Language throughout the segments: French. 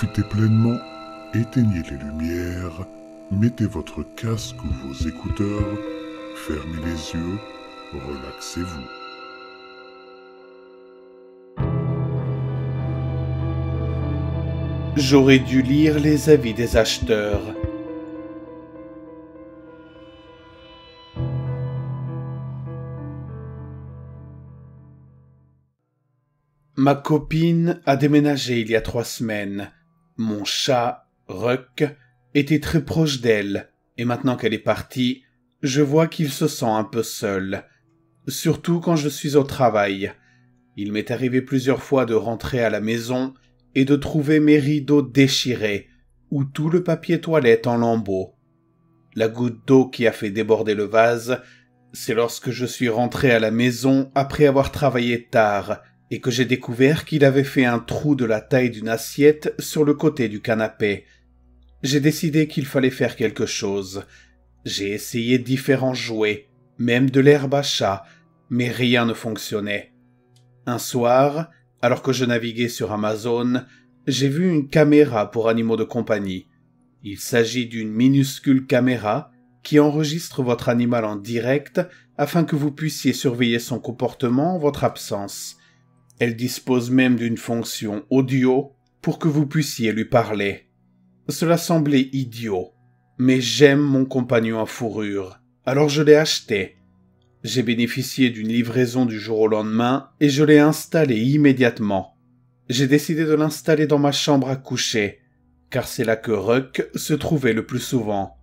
Profitez pleinement, éteignez les lumières, mettez votre casque ou vos écouteurs, fermez les yeux, relaxez-vous. J'aurais dû lire les avis des acheteurs. Ma copine a déménagé il y a trois semaines. Mon chat, Ruck, était très proche d'elle, et maintenant qu'elle est partie, je vois qu'il se sent un peu seul. Surtout quand je suis au travail. Il m'est arrivé plusieurs fois de rentrer à la maison et de trouver mes rideaux déchirés, ou tout le papier toilette en lambeaux. La goutte d'eau qui a fait déborder le vase, c'est lorsque je suis rentré à la maison après avoir travaillé tard et que j'ai découvert qu'il avait fait un trou de la taille d'une assiette sur le côté du canapé. J'ai décidé qu'il fallait faire quelque chose. J'ai essayé différents jouets, même de l'herbe à chat, mais rien ne fonctionnait. Un soir, alors que je naviguais sur Amazon, j'ai vu une caméra pour animaux de compagnie. Il s'agit d'une minuscule caméra qui enregistre votre animal en direct afin que vous puissiez surveiller son comportement en votre absence. Elle dispose même d'une fonction audio pour que vous puissiez lui parler. Cela semblait idiot, mais j'aime mon compagnon à fourrure, alors je l'ai acheté. J'ai bénéficié d'une livraison du jour au lendemain et je l'ai installé immédiatement. J'ai décidé de l'installer dans ma chambre à coucher, car c'est là que Ruck se trouvait le plus souvent.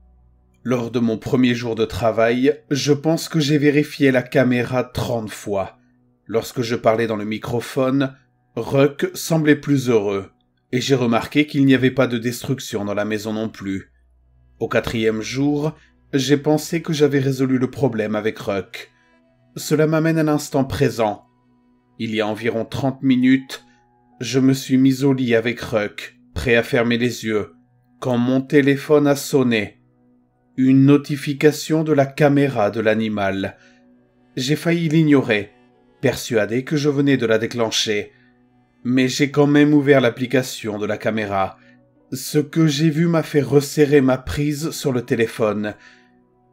Lors de mon premier jour de travail, je pense que j'ai vérifié la caméra trente fois. Lorsque je parlais dans le microphone, Ruck semblait plus heureux, et j'ai remarqué qu'il n'y avait pas de destruction dans la maison non plus. Au quatrième jour, j'ai pensé que j'avais résolu le problème avec Ruck. Cela m'amène à l'instant présent. Il y a environ trente minutes, je me suis mis au lit avec Ruck, prêt à fermer les yeux, quand mon téléphone a sonné. Une notification de la caméra de l'animal. J'ai failli l'ignorer, persuadé que je venais de la déclencher. Mais j'ai quand même ouvert l'application de la caméra. Ce que j'ai vu m'a fait resserrer ma prise sur le téléphone.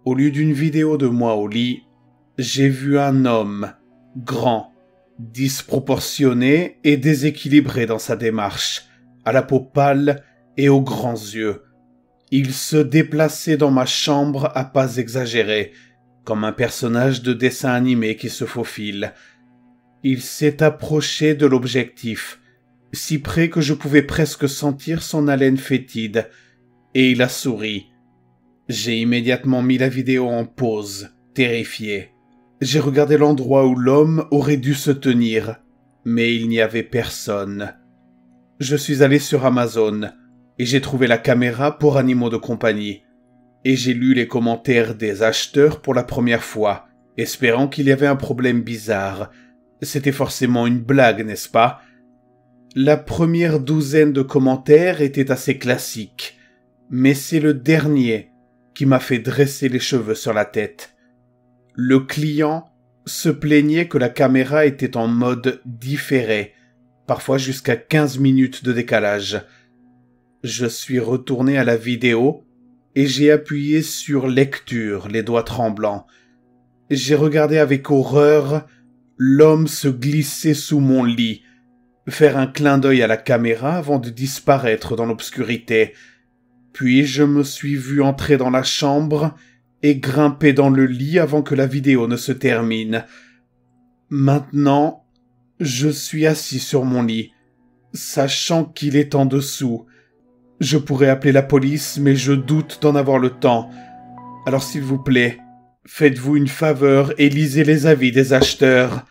Au lieu d'une vidéo de moi au lit, j'ai vu un homme, grand, disproportionné et déséquilibré dans sa démarche, à la peau pâle et aux grands yeux. Il se déplaçait dans ma chambre à pas exagérés, comme un personnage de dessin animé qui se faufile. Il s'est approché de l'objectif, si près que je pouvais presque sentir son haleine fétide, et il a souri. J'ai immédiatement mis la vidéo en pause, terrifié. J'ai regardé l'endroit où l'homme aurait dû se tenir, mais il n'y avait personne. Je suis allé sur Amazon, et j'ai trouvé la caméra pour animaux de compagnie, et j'ai lu les commentaires des acheteurs pour la première fois, espérant qu'il y avait un problème bizarre, c'était forcément une blague, n'est-ce pas? La première douzaine de commentaires était assez classique, mais c'est le dernier qui m'a fait dresser les cheveux sur la tête. Le client se plaignait que la caméra était en mode différé, parfois jusqu'à 15 minutes de décalage. Je suis retourné à la vidéo et j'ai appuyé sur lecture, les doigts tremblants. J'ai regardé avec horreur L'homme se glissait sous mon lit, faire un clin d'œil à la caméra avant de disparaître dans l'obscurité. Puis je me suis vu entrer dans la chambre et grimper dans le lit avant que la vidéo ne se termine. Maintenant, je suis assis sur mon lit, sachant qu'il est en dessous. Je pourrais appeler la police, mais je doute d'en avoir le temps. Alors s'il vous plaît, Faites-vous une faveur et lisez les avis des acheteurs.